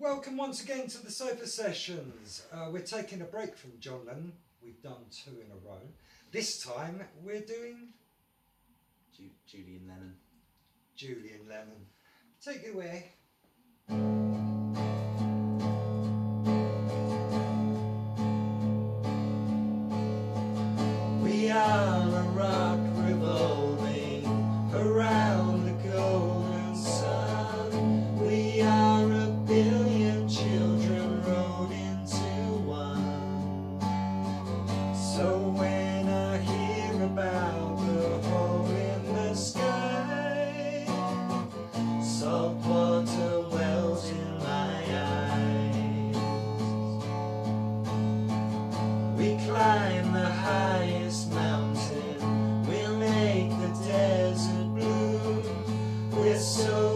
Welcome once again to the Sofa Sessions. Uh, we're taking a break from John Lennon. We've done two in a row. This time we're doing Ju- Julian Lennon. Julian Lennon. Take it away. Climb the highest mountain. We'll make the desert bloom. We're so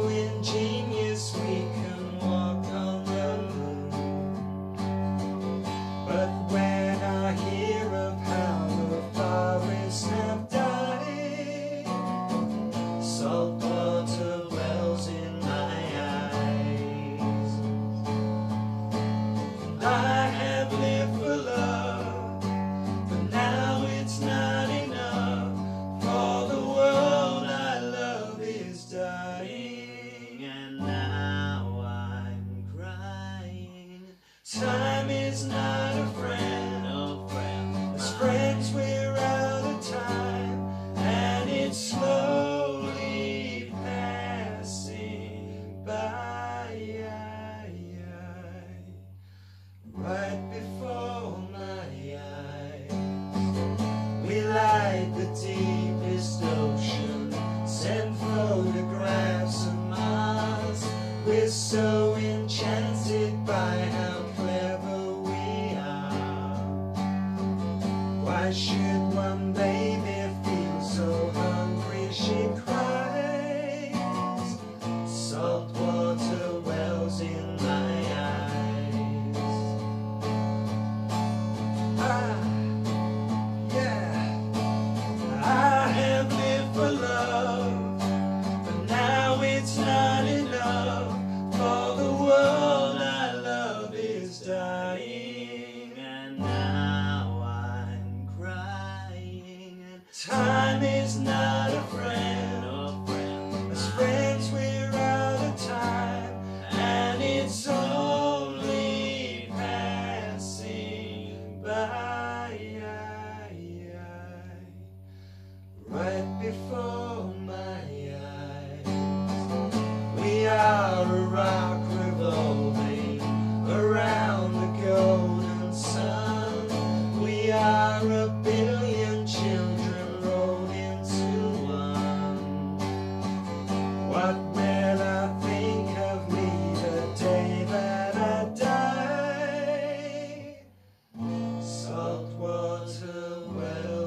the deepest ocean, send photographs of Mars. We're so enchanted by how clever we are. Why should one baby feel so hungry she is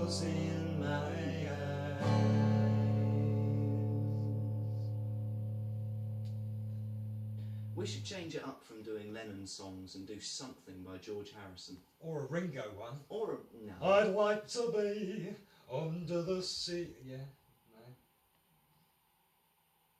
wells in my eyes. We should change it up from doing Lennon songs and do something by George Harrison. Or a Ringo one. Or a, no. I'd like to be under the sea. Yeah.